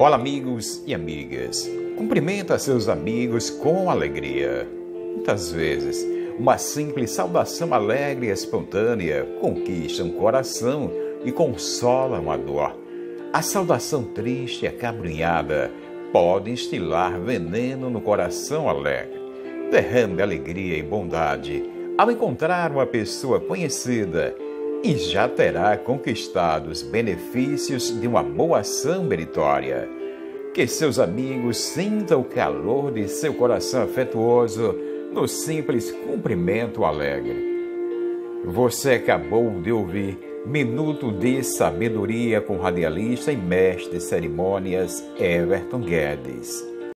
Olá, amigos e amigas. Cumprimenta seus amigos com alegria. Muitas vezes, uma simples saudação alegre e espontânea conquista um coração e consola uma dor. A saudação triste e acabrunhada pode instilar veneno no coração alegre. Derrame alegria e bondade ao encontrar uma pessoa conhecida e já terá conquistado os benefícios de uma boa ação meritória. Que seus amigos sintam o calor de seu coração afetuoso no simples cumprimento alegre. Você acabou de ouvir Minuto de Sabedoria com radialista e mestre de cerimônias Everton Guedes.